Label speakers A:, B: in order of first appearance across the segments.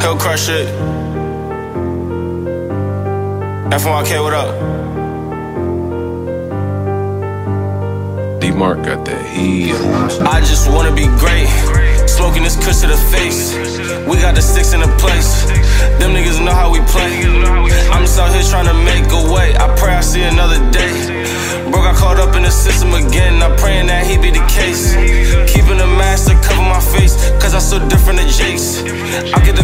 A: Hill crush it. FYK, what up?
B: D Mark got that heat.
A: I just wanna be great. Smoking this kush to the face. We got the six in the place. Them niggas know how we play. I'm just out here trying to make a way. I pray I see another day. Bro got caught up in the system again. I'm praying that he be the case. Keeping a mask to cover my face, cause I'm so different than Jace. I get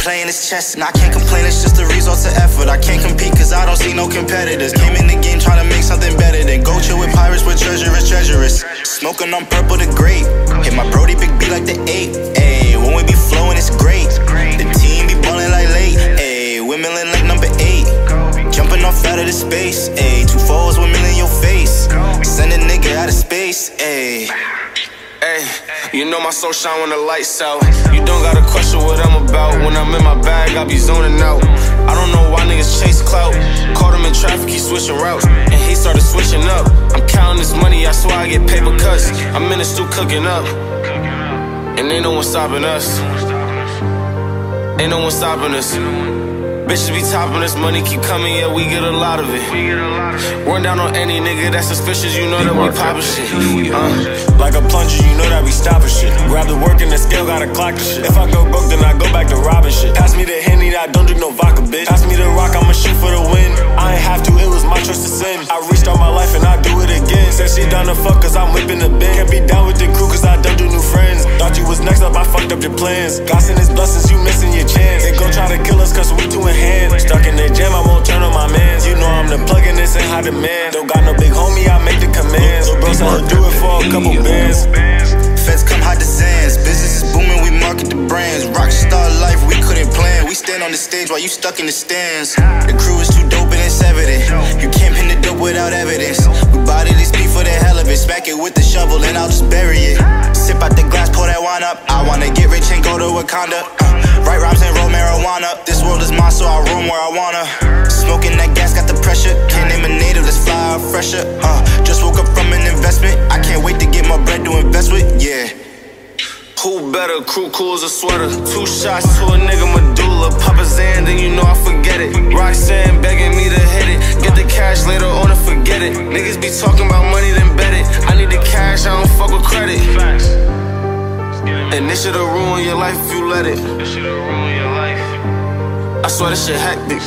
C: playing this chess. And I can't complain, it's just the results of effort. I can't compete cause I don't see no competitors. Came in the game trying to make something better than go chill with pirates with treasure is treacherous. Smoking on purple the grape. Hit my Brody big B like the eight. Ayy, when we be flowing, it's great. The team be ballin' like late. Ayy, women like number eight. Jumping off out of the space, ayy. Two fours, million in your face. Send a nigga out of space, ayy.
A: You know my soul shine when the lights out. You don't gotta question what I'm about. When I'm in my bag, I be zoning out. I don't know why niggas chase clout. Caught him in traffic, he switching routes. And he started switching up. I'm counting this money, I swear I get paper cuts. I'm in the stew cooking up. And ain't no one stopping us. Ain't no one stopping us. Bitches be topping this money keep coming, yeah, we get a lot of it. Run down on any nigga that's suspicious, you know that we poppin' shit. Uh, like a plunger, you know that we stopping shit. Grab the work and the scale, gotta clock the shit. If I go broke, then I go back to robbing shit. Pass me the Henny, I don't drink no vodka, bitch. Pass me the rock, I'ma shoot for the win. I ain't have to, it was my choice to sin. I reached out my life and I do it again. Said she down to fuck, cause I'm whipping a couple bands.
C: Feds come hide the sands. Business is booming, we market the brands. Rockstar life, we couldn't plan. We stand on the stage while you stuck in the stands. The crew is too dope and it's evident. You can't pin the dope without evidence. We body this beef for the hell of it. Smack it with the shovel and I'll just bury it. Sip out the glass, pour that wine up. I wanna get rich and go to Wakanda. Uh, write rhymes and roll marijuana. This world is mine, so I roam where I wanna. Smoking that gas, got the pressure. Can't name a native that's fly or fresher. Uh, just woke up from an investment. I can't wait to get my invest with. Yeah.
A: Who better? Crew cool as a sweater. Two shots to a nigga medulla. Papa Zan, then you know I forget it. Roxanne begging me to hit it. Get the cash later on and forget it. Niggas be talking about money, then bet it. I need the cash, I don't fuck with credit. And this shit'll ruin your life if you let it. I swear this shit hectic.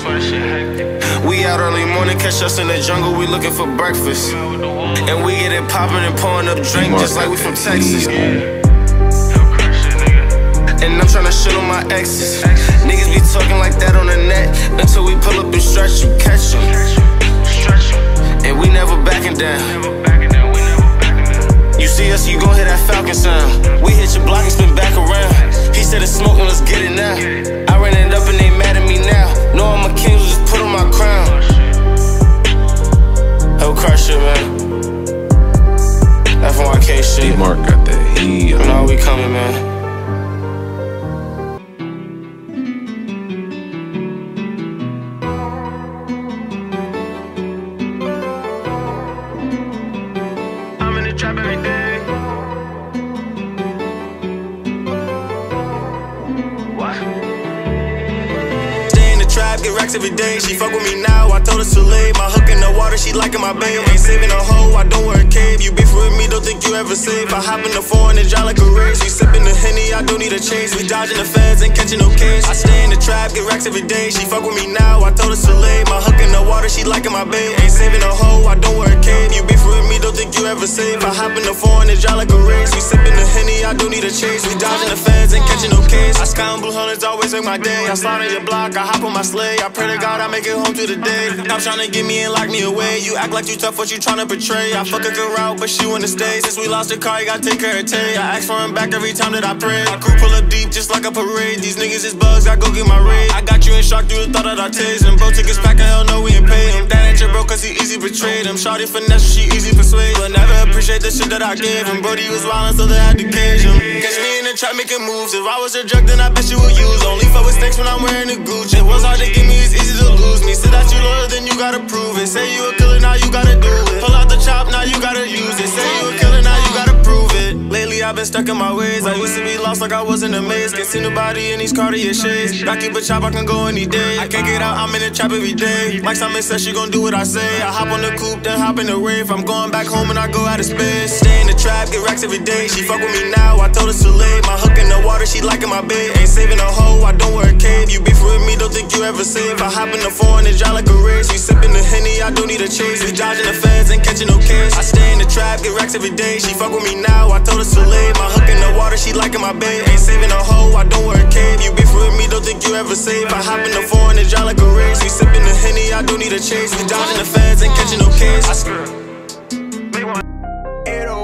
A: We out early morning, catch us in the jungle, we looking for breakfast. And we get it poppin' and pouring up drink just like we from Texas. And I'm tryna shit on my exes. Niggas be talking like that on the net until we pull up and stretch you, catch you. And we never backing down. You see us, you gon' hear that falcon sound. We hit your block and spin back around. He said it's smoking, let's get it now. I ran it up and they Know I'm a king, so just put on my crown. Hell crush it, man. FYK
B: D Mark got that heat.
A: You know we coming, man. I'm in the trap every day. Get racks every day. She fuck with me now, I told her to lay. My hook in the water, she liking my babe. Ain't saving a hoe, I don't wear a cave. You beef with me, don't think you ever safe. I hop in the foreign and drive like a race. We sipping the henny, I don't need a chase. We dodging the feds, and catching no case. I stay in the trap, get racks every day. She fuck with me now, I told her to lay. My hook in the water, she liking my babe. Ain't saving a hoe, I don't wear a cave. You beef with me, don't think you ever safe. I hop in the foreign and drive like a race. We sipping the
D: Henny, I don't need a chase. We dodging the feds, and catching no case. I sky on blue hunters, always make my day. I slide on your block, I hop on my sleigh. I pray to God I make it home to the day. Stop trying to get me and lock me away. You act like you tough, what you trying to portray. I fuck a good route, but she wanna stay. Since we lost the car, you gotta take care of Tay. I ask for him back every time that I pray. My crew pull up deep, just like a parade. These niggas is bugs, I go get my raid. I got you in shock through the thought that I taste. And bro tickets back, and hell no, we ain't paid. him. That ain't your bro, cause he easy betrayed him. Shorty finesse, she easy persuade. But never appreciate the shit that I gave him. Brody was violent, so they had to cage him. Catch me in the trap making moves. If I was a drug, then I bet you would use. Only fuck with snakes when I'm wearing a Gucci. It was hard to get me, it's easy to lose me. Say that you loyal, then you gotta prove it. Say you a killer, now you gotta do it. Pull out the chop, now you gotta use it. Say you a killer, I've been stuck in my ways. I used to be lost like I was in a maze. Can't see nobody in these Cartier shades. I keep a chop, I can go any day. I can't get out, I'm in the trap every day. Mike Simon said she gon' do what I say. I hop on the coupe, then hop in the rave. I'm going back home and I go out of space. Stay trap, get racks every day. She fuck with me now, I told her to lay. My hook in the water, she liking my bait. Ain't saving a hoe, I don't wear a cave. You beef with me, don't think you ever save. I hop in the foreign and drive like a race. We sipping the henny, I don't need a chase. We dodging the feds, ain't catching no case. I stay in the trap, get racks every day. She fuck with me now, I told her to lay. My hook in the water, she liking my bait. Ain't saving a hoe, I don't wear a cave. You beef with me, don't think you ever save. I hop in the foreign and drive like a race. We sipping the henny, I don't need a chase. We dodging the feds, ain't catching no case. I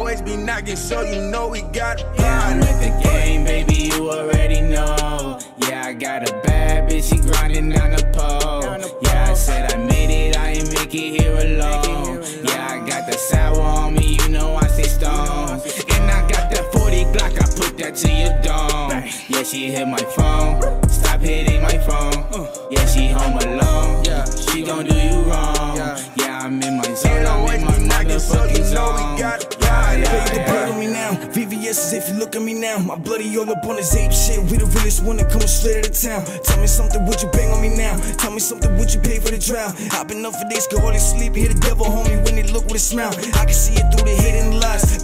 E: always be knocking, so you know we got
F: Yeah, I'm with the game, baby, you already know. Yeah, I got a bad bitch, she grinding down the pole. Yeah, I said I made it, I ain't make it here alone. Yeah, I got the sour on me, you know I stay stone. And I got that 40 Glock, I put that to your dome. Yeah, she hit my phone, stop hitting my phone. Yeah, she home alone.
G: Baby, the blood on me now. VVS is if you look at me now. My bloody all up on the ape shit. We the realest one that coming straight out of town. Tell me something, would you bang on me now? Tell me something, would you pay for the drown? I've been up for days, could hardly sleep. Hear the devil, homie, when they look with a smile. I can see it through the hate and lies.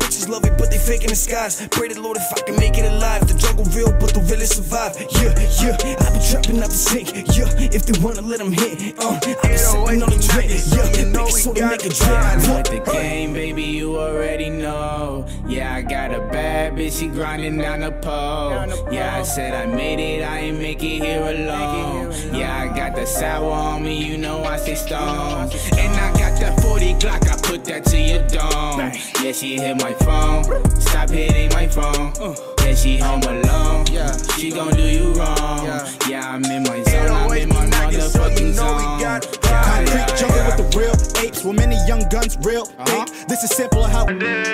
G: The skies. Pray the Lord if I can make it alive. The jungle real, but the realest survive. Yeah, yeah. I've been trapping out the sink. Yeah, if they wanna let them hit. Uh, I've been sipping on the drink. Yeah, make it so they make a drip.
F: I'm
G: Fuck.
F: with the game, baby, you already know. Yeah, I got a bad bitch, she grinding down the pole. Yeah, I said I made it, I ain't make it here alone. Yeah, I got the sour on me, you know I stay stone. And I got that 40 Glock, I put that to your dome. Yeah, she hit my phone, stop hitting my phone. Uh. Yeah, she home alone. Yeah, she gon' do you wrong. Yeah, I'm in my zone, I'm in my motherfucking
E: we
F: zone.
E: got
F: Yeah, yeah,
C: Concrete jungle with the real apes, with many young guns real uh-huh. fake. This is simple how.